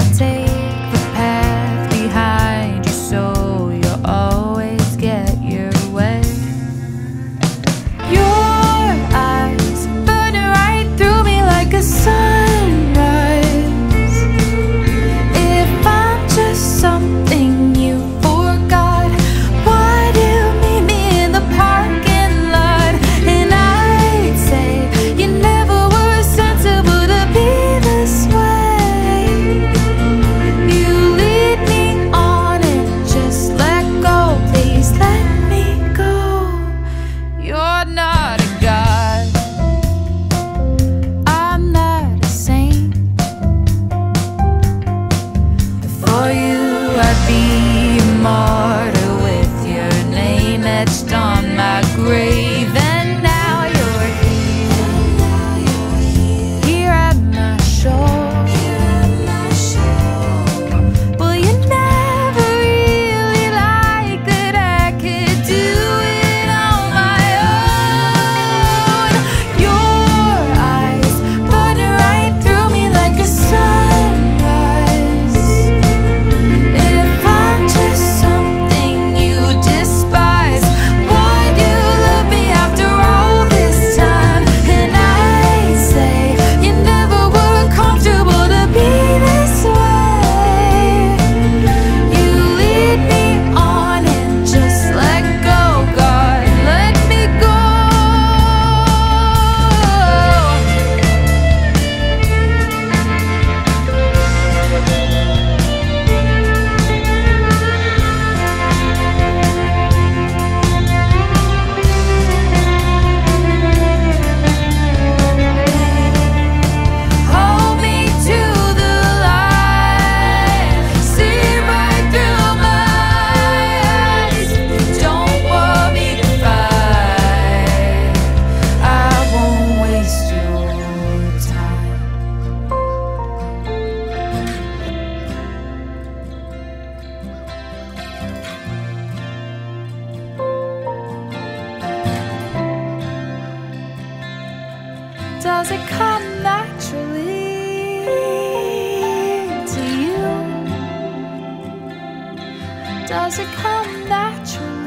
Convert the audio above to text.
latte. I'm not a god. I'm not a saint. For you, I'd be with your name etched on. Does it come naturally to you? Does it come naturally?